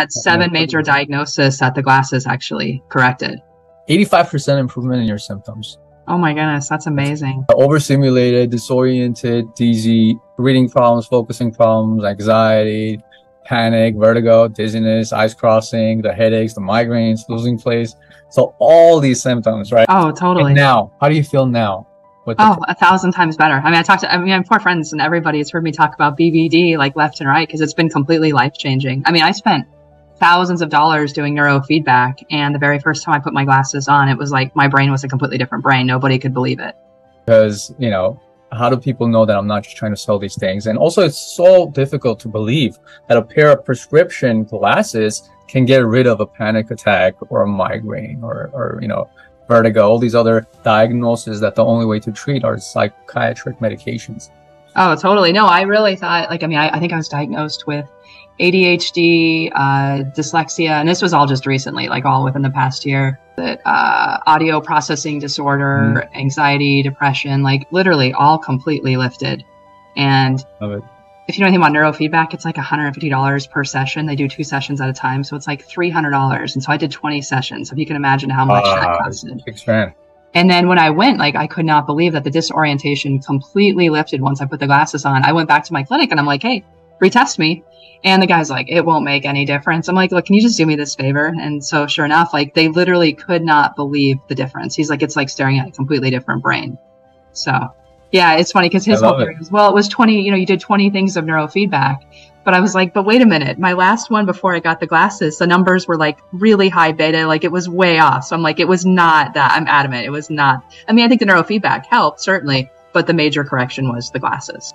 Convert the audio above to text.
Had seven major diagnoses that the glasses actually corrected. 85% improvement in your symptoms. Oh my goodness, that's amazing. Overstimulated, disoriented, dizzy, reading problems, focusing problems, anxiety, panic, vertigo, dizziness, eyes crossing, the headaches, the migraines, losing place. So all these symptoms, right? Oh, totally. And now, how do you feel now? oh, a thousand times better. I mean, I talked to, I mean, I have four friends and everybody has heard me talk about BVD like left and right because it's been completely life changing. I mean, I spent thousands of dollars doing neurofeedback. And the very first time I put my glasses on, it was like my brain was a completely different brain. Nobody could believe it. Because, you know, how do people know that I'm not just trying to sell these things? And also, it's so difficult to believe that a pair of prescription glasses can get rid of a panic attack or a migraine or, or you know, vertigo, all these other diagnoses that the only way to treat are psychiatric medications. Oh, totally. No, I really thought, like, I mean, I, I think I was diagnosed with ADHD, uh, dyslexia, and this was all just recently, like all within the past year. That uh, audio processing disorder, mm. anxiety, depression, like literally all completely lifted. And if you know anything about neurofeedback, it's like $150 per session. They do two sessions at a time, so it's like $300. And so I did 20 sessions. So if you can imagine how much uh, that costed. Expand. And then when I went, like I could not believe that the disorientation completely lifted once I put the glasses on. I went back to my clinic and I'm like, hey, retest me. And the guy's like, it won't make any difference. I'm like, look, can you just do me this favor? And so sure enough, like they literally could not believe the difference. He's like, it's like staring at a completely different brain. So yeah, it's funny because his whole theory was, well, it was 20, you know, you did 20 things of neurofeedback. But I was like, but wait a minute. My last one before I got the glasses, the numbers were like really high beta. Like it was way off. So I'm like, it was not that. I'm adamant. It was not. I mean, I think the neurofeedback helped, certainly, but the major correction was the glasses.